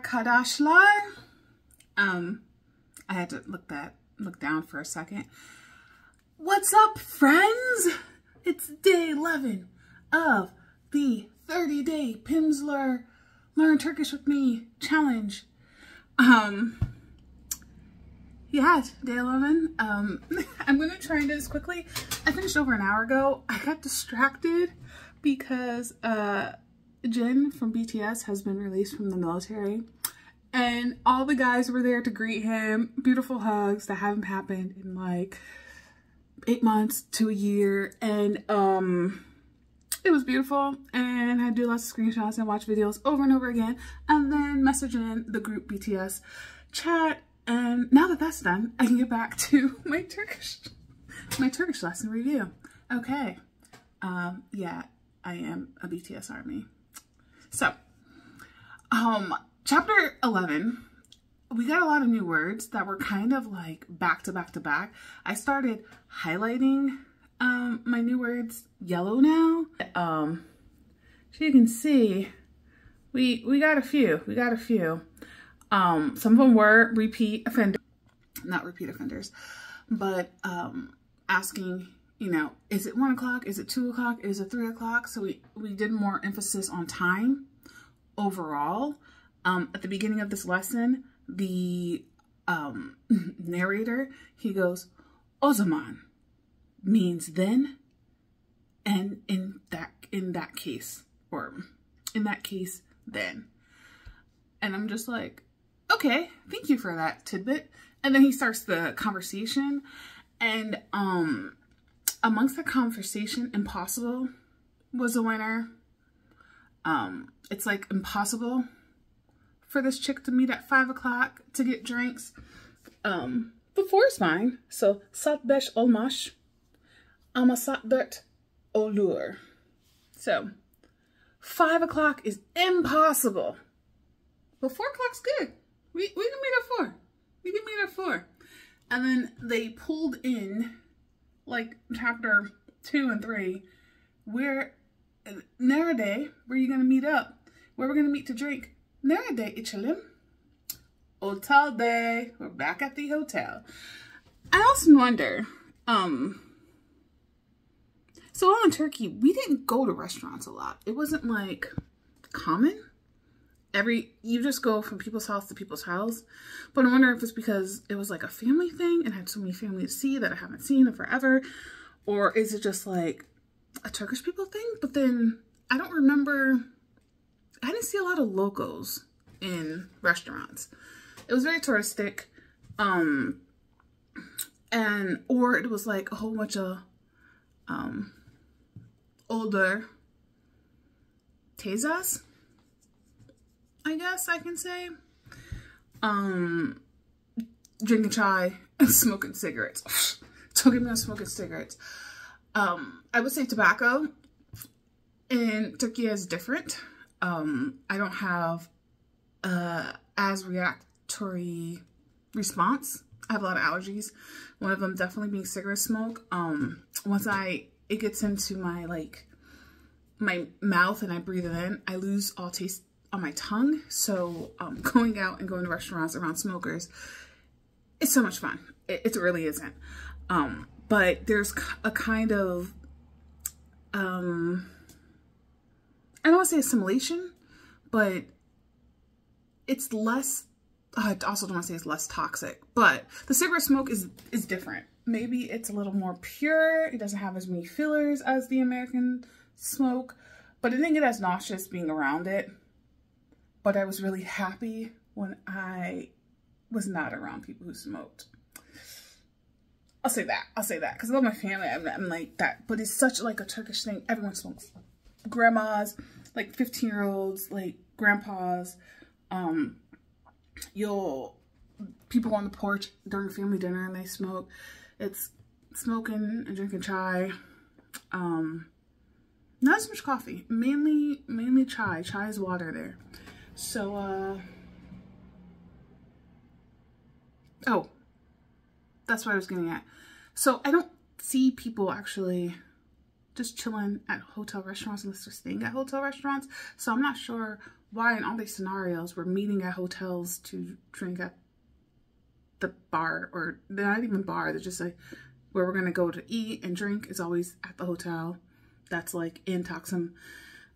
Arkadaşlar. Um, I had to look that look down for a second. What's up, friends? It's day 11 of the 30 day Pimsleur Learn Turkish with Me challenge. Um, yeah, day 11. Um, I'm going to try and do this quickly. I finished over an hour ago. I got distracted because uh, Jin from BTS has been released from the military. And all the guys were there to greet him. Beautiful hugs that haven't happened in like eight months to a year. And um, it was beautiful. And I do lots of screenshots and watch videos over and over again. And then message in the group BTS chat. And now that that's done, I can get back to my Turkish, my Turkish lesson review. Okay. Um, yeah, I am a BTS army. So, um, chapter 11, we got a lot of new words that were kind of like back to back to back. I started highlighting um, my new words yellow now. Um, so you can see, we, we got a few, we got a few. Um, some of them were repeat offenders, not repeat offenders, but um, asking, you know, is it one o'clock? Is it two o'clock? Is it three o'clock? So we, we did more emphasis on time overall. Um, at the beginning of this lesson, the um, narrator, he goes, Ozaman means then, and in that in that case, or in that case, then. And I'm just like, okay, thank you for that tidbit. And then he starts the conversation, and um, amongst the conversation, impossible was a winner. Um, it's like impossible for this chick to meet at five o'clock to get drinks. Um, is fine. So satbesh olmash, ama satbert olur. So five o'clock is impossible. But four o'clock's good. We, we can meet at four. We can meet at four. And then they pulled in like chapter two and three where Nerede, where are you going to meet up? Where we're to meet to drink? Nerede içelim? Hotel day. We're back at the hotel. I also wonder, um, so in Turkey, we didn't go to restaurants a lot. It wasn't like common. Every, you just go from people's house to people's house. But I wonder if it's because it was like a family thing and had so many family to see that I haven't seen in forever. Or is it just like a Turkish people thing? But then I don't remember, I didn't see a lot of locals in restaurants. It was very touristic. Um, and, or it was like a whole bunch of, um, older tezas, I guess I can say. Um, drinking chai and smoking cigarettes. Me on smoking cigarettes. Um, I would say tobacco in Turkey is different. Um, I don't have uh, as reactory response. I have a lot of allergies. One of them definitely being cigarette smoke. Um, once I it gets into my like my mouth and I breathe it in, I lose all taste on my tongue. So um, going out and going to restaurants around smokers, it's so much fun. It, it really isn't. Um, but there's a kind of, um, I don't want to say assimilation, but it's less, I also don't want to say it's less toxic, but the cigarette smoke is, is different. Maybe it's a little more pure. It doesn't have as many fillers as the American smoke, but I think it didn't get as nauseous being around it. But I was really happy when I was not around people who smoked. I'll say that. I'll say that. Because I love my family. I'm, I'm, like that. But it's such like a Turkish thing. Everyone smokes. Grandmas, like 15 year olds, like grandpas. Um, you'll, people on the porch during family dinner and they smoke. It's smoking and drinking chai. Um, not as much coffee. Mainly, mainly chai. Chai is water there. So, uh, oh, that's what I was getting at. So I don't see people actually just chilling at hotel restaurants unless they're staying at hotel restaurants. So I'm not sure why in all these scenarios we're meeting at hotels to drink at the bar or they're not even bar. They're just like where we're going to go to eat and drink is always at the hotel. That's like in Taksim,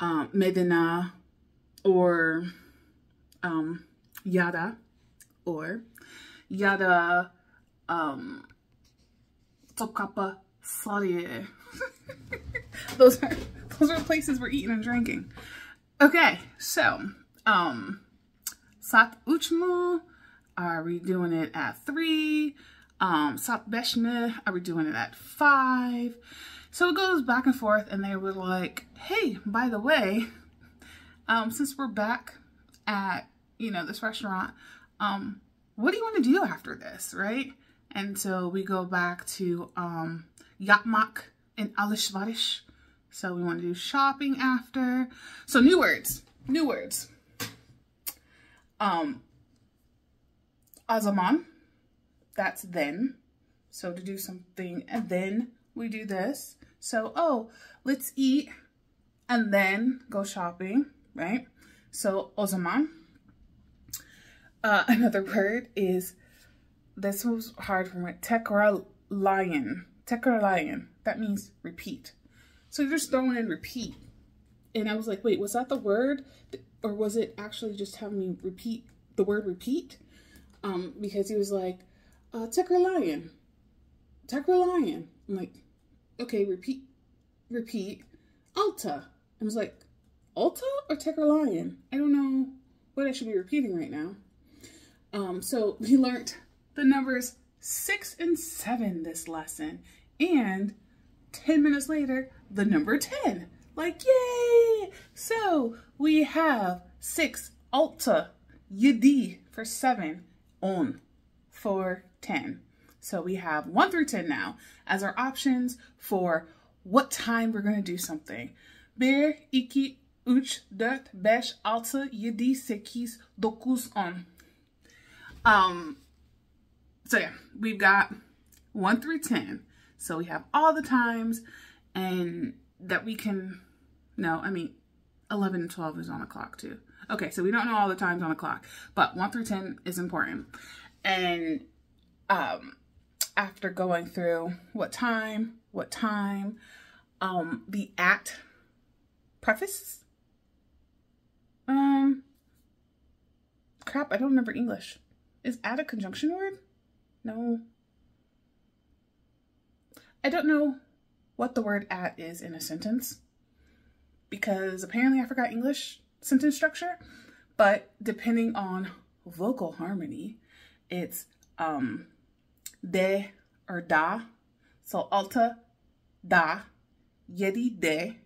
um, Medina or um, Yada or Yada um, Topkapı Sarıyer. those are those are places we're eating and drinking. Okay, so um Sat Uchmu, are we doing it at three? Um Sat Beshne, are we doing it at five? So it goes back and forth and they were like, hey, by the way, um, since we're back at, you know, this restaurant, um, what do you want to do after this, right? And so we go back to um, and Alishvarish. So we want to do shopping after. So new words, new words. Um, Azaman, that's then. So to do something and then we do this. So, oh, let's eat and then go shopping, right? So, Ozaman. Uh, another word is, this was hard for me, Tekra lion. Tekra lion. That means repeat. So you're just throwing in repeat. And I was like, wait, was that the word? Or was it actually just having me repeat the word repeat? Um, because he was like, uh, Tekra lion. Tekra lion. I'm like, okay, repeat, repeat. Alta. I was like, Alta or Tekra lion? I don't know what I should be repeating right now. Um, so we learned the numbers six and seven this lesson. And 10 minutes later, the number 10. Like, yay! So we have six alta yidi for seven on for 10. So we have one through 10 now as our options for what time we're going to do something. Bir, iki, üç, dört, beş, altı, yedi, sekiz, dokuz, on. Um, so yeah, we've got one through 10. So we have all the times and that we can, no, I mean, 11 and 12 is on the clock too. Okay, so we don't know all the times on the clock, but 1 through 10 is important. And um, after going through what time, what time, um, the at preface, um, crap, I don't remember English. Is at a conjunction word? No. I don't know what the word at is in a sentence because apparently I forgot English sentence structure, but depending on vocal harmony, it's um de or da. So alta da, yedi de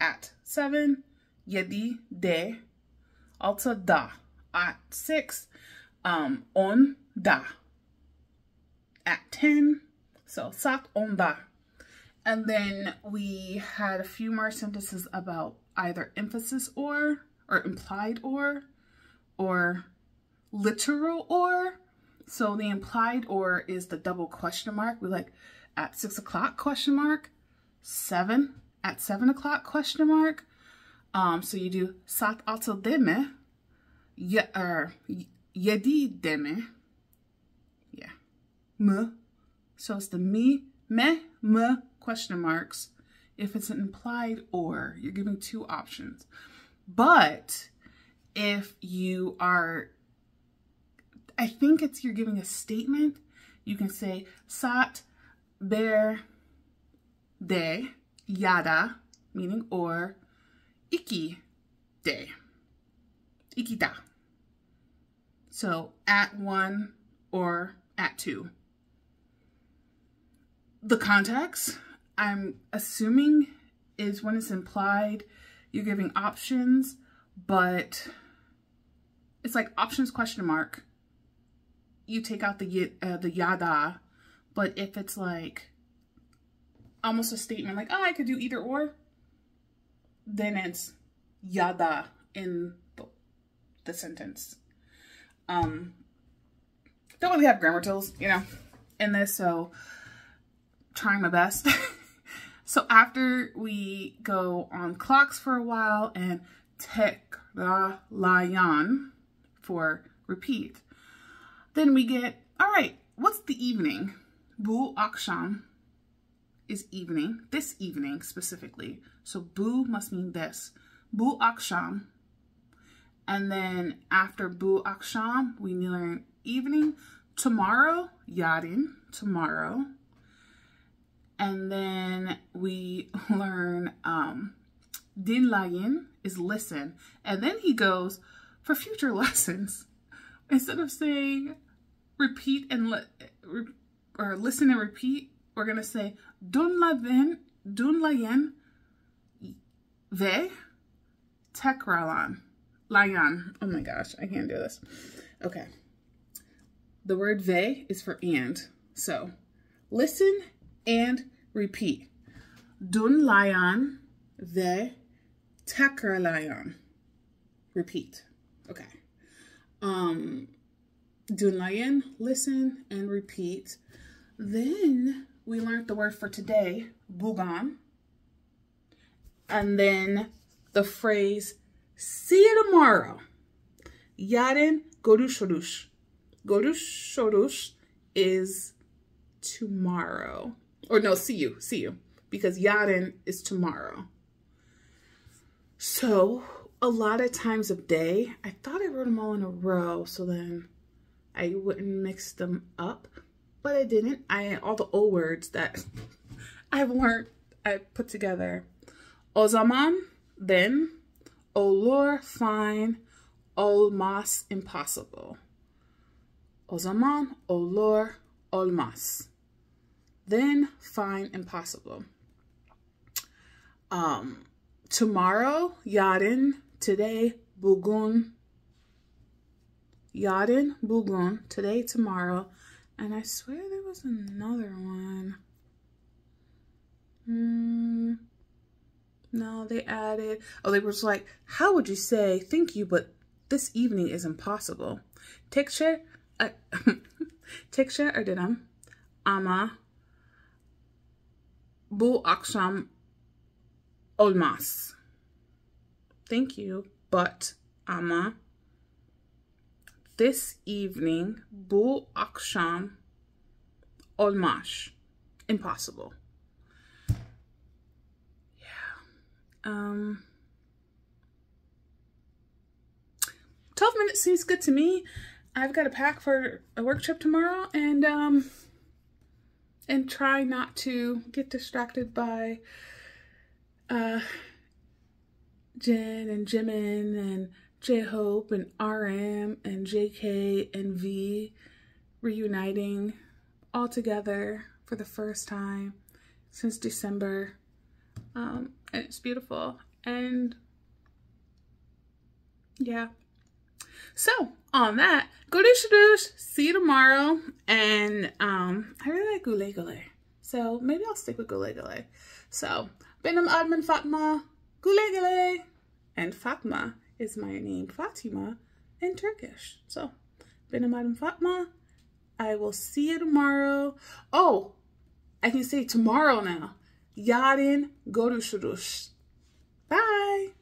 at seven, yedi de, alta da at six, um on da at ten, so sak onda. And then we had a few more sentences about either emphasis or, or implied or, or literal or. So the implied or is the double question mark. We like at six o'clock question mark, seven at seven o'clock question mark. Um, so you do sat alto deme, ye, or yedi deme, yeah, m so it's the me, me, me question marks. If it's an implied or, you're giving two options. But if you are, I think it's you're giving a statement, you can say sat, ber de, yada, meaning or, iki, de, ikita. So at one or at two the context, I'm assuming, is when it's implied, you're giving options, but it's like options question mark. You take out the uh, the yada, but if it's like almost a statement like, oh, I could do either or, then it's yada in the, the sentence. Um, don't really have grammar tools, you know, in this, so trying my best. So after we go on clocks for a while and tekralayan for repeat, then we get, all right, what's the evening? Bu aksham is evening, this evening specifically. So bu must mean this. Bu aksham. And then after bu aksham, we learn evening. Tomorrow, yadin, tomorrow. And then we learn um, din layin is listen. And then he goes, for future lessons, instead of saying repeat and li or listen and repeat, we're going to say dun layin, dun layin ve tekralan. Layan. Oh my gosh, I can't do this. Okay. The word ve is for and. So listen and repeat. Dun layan ve tekralayan. Repeat. Okay. Um, dun layan, listen and repeat. Then we learned the word for today, bugan. And then the phrase, see you tomorrow. Yaren gorushorush. Gorushorush is tomorrow. Or no, see you, see you. Because yaren is tomorrow. So a lot of times of day, I thought I wrote them all in a row so then I wouldn't mix them up but I didn't. I all the old words that I've learned, I put together. Ozaman, then. Olor, fine. Olmas, impossible. Ozaman, olor, olmas. Then, fine, impossible. Um, tomorrow, yadin. Today, bugun. Yadin, bugun. Today, tomorrow. And I swear there was another one. Hmm. No, they added. Oh, they were just like, how would you say thank you, but this evening is impossible. Tekşe, uh, tekşe ederim ama bu akşam olmaz. Thank you, but ama this evening bu akşam olmaz. Impossible. Yeah. Um 12 minutes seems good to me. I've got a pack for a work trip tomorrow and um and try not to get distracted by uh Jin and Jimin and J-Hope and RM and JK and V reuniting all together for the first time since December. Um, and it's beautiful. And yeah. So on that, go to See you tomorrow. And um, I really like Gule Gule. So maybe I'll stick with Gule Gule. So, Benim adım Fatma, Gule Gule, and Fatma is my name Fatima in Turkish. So, Benim adım Fatma. I will see you tomorrow. Oh, I can say tomorrow now. Yarın görüşürüz. Bye.